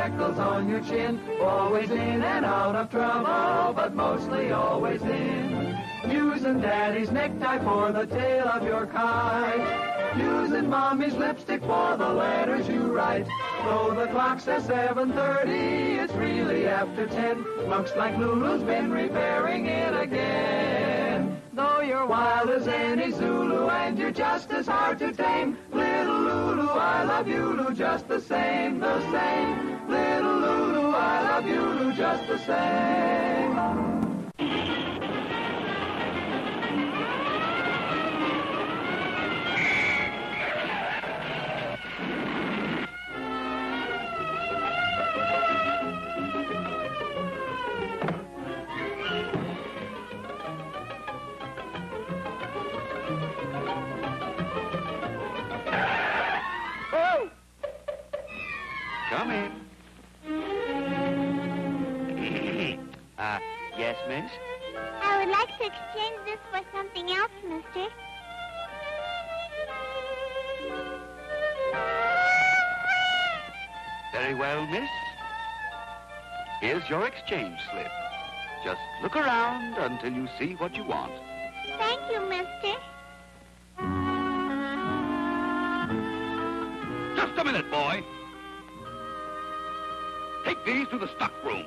freckles on your chin. Always in and out of trouble, but mostly always in. Using daddy's necktie for the tail of your kite. Using mommy's lipstick for the letters you write. Though the clock says 7.30, it's really after 10. Looks like Lulu's been repairing it again. Though you're wild as any Zulu you're just as hard to tame. Little Lulu, I love you, Lulu, just the same, the same. Little Lulu, I love you, Lulu, just the same. Uh, yes, miss? I would like to exchange this for something else, mister. Very well, miss. Here's your exchange slip. Just look around until you see what you want. Thank you, mister. Just a minute, boy. Take these to the stock room.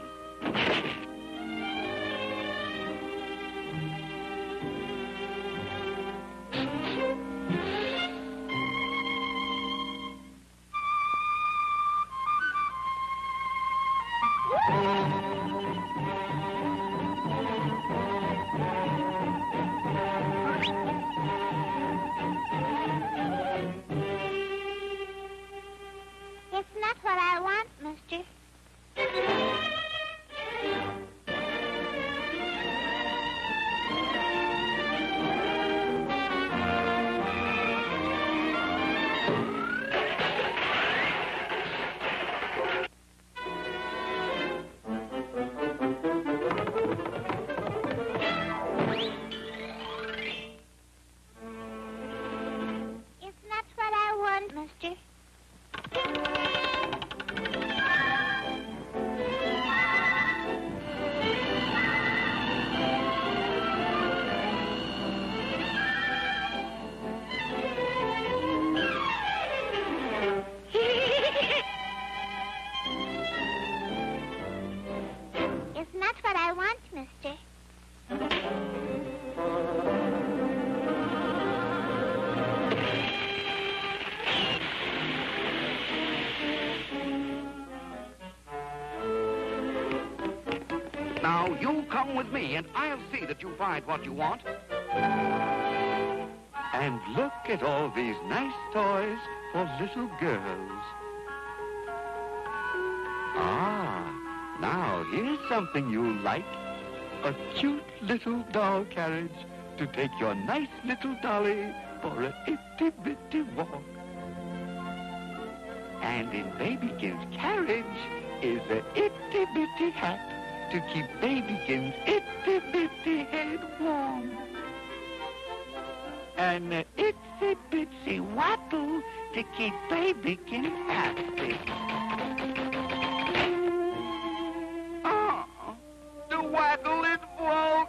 Now, you come with me, and I'll see that you find what you want. And look at all these nice toys for little girls. Ah, now here's something you'll like. A cute little doll carriage to take your nice little dolly for a itty-bitty walk. And in Babykins' carriage is a itty-bitty hat to keep Babykins' itty-bitty head warm. And a itsy-bitsy waddle to keep Babykins happy. Oh, the waddle it broke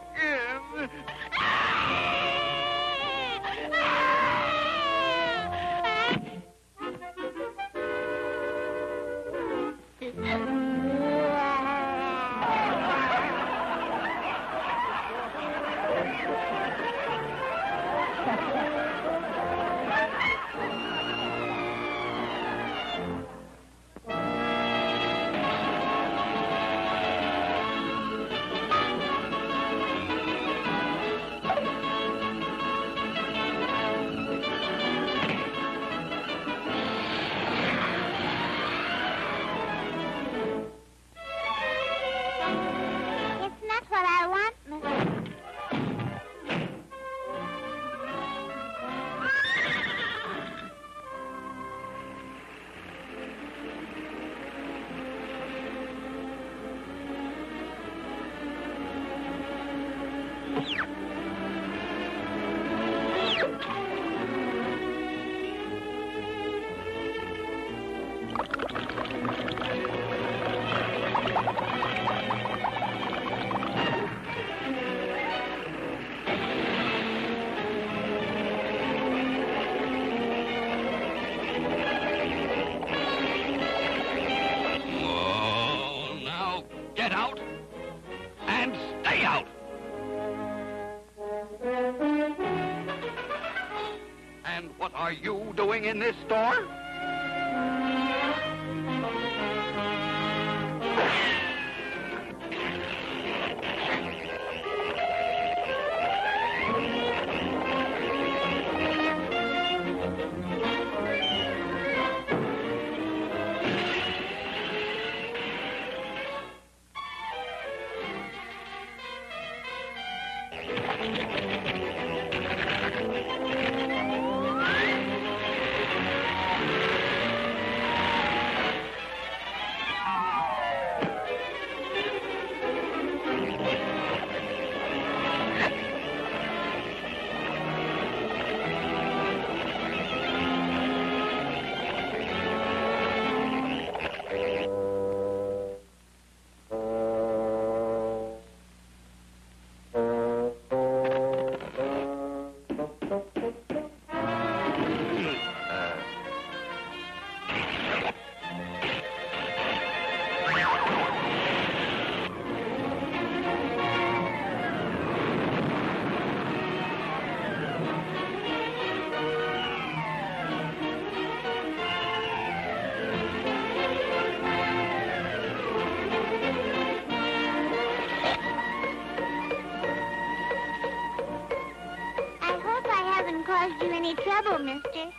out! And what are you doing in this store? Trouble, mister.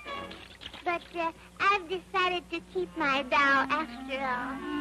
But uh, I've decided to keep my doll after all.